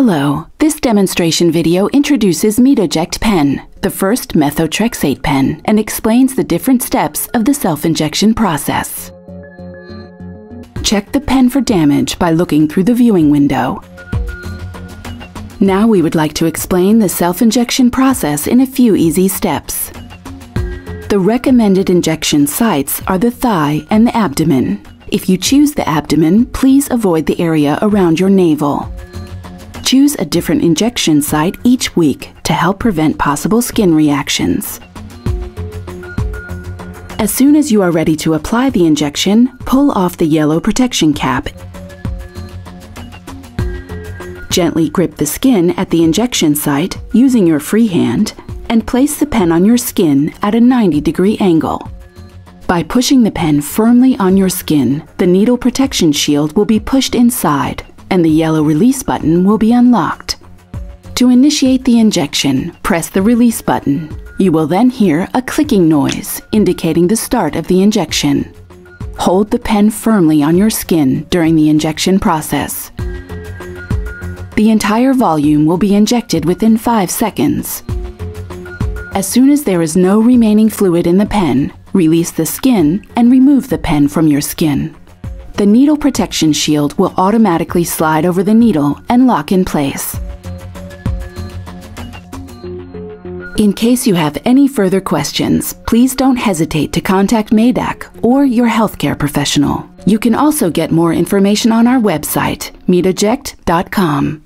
Hello, this demonstration video introduces Metoject Pen, the first methotrexate pen, and explains the different steps of the self-injection process. Check the pen for damage by looking through the viewing window. Now we would like to explain the self-injection process in a few easy steps. The recommended injection sites are the thigh and the abdomen. If you choose the abdomen, please avoid the area around your navel. Choose a different injection site each week to help prevent possible skin reactions. As soon as you are ready to apply the injection, pull off the yellow protection cap. Gently grip the skin at the injection site using your free hand and place the pen on your skin at a 90 degree angle. By pushing the pen firmly on your skin, the needle protection shield will be pushed inside and the yellow release button will be unlocked. To initiate the injection, press the release button. You will then hear a clicking noise indicating the start of the injection. Hold the pen firmly on your skin during the injection process. The entire volume will be injected within 5 seconds. As soon as there is no remaining fluid in the pen, release the skin and remove the pen from your skin the needle protection shield will automatically slide over the needle and lock in place. In case you have any further questions, please don't hesitate to contact Medac or your healthcare professional. You can also get more information on our website, metoject.com.